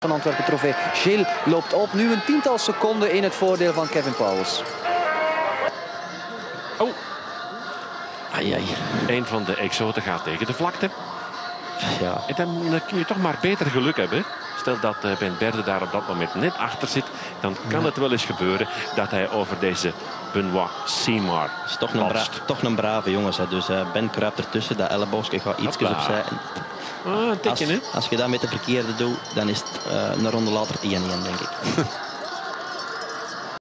van Antwerpen trofee. Gilles loopt op. Nu een tiental seconden in het voordeel van Kevin Powels. Oh, Ai, ai. een van de exoten gaat tegen de vlakte. Ja. En dan eh, kun je toch maar beter geluk hebben. Stel dat eh, Ben Berde daar op dat moment net achter zit. Dan kan het wel eens gebeuren dat hij over deze Benoit Seymour is toch een, toch een brave jongens. Hè. Dus eh, Ben kruipt ertussen. Dat elleboogje gaat iets opzij. Ah, een Als, als je dat met de verkeerde doet, dan is het eh, een ronde later 1-1, denk ik.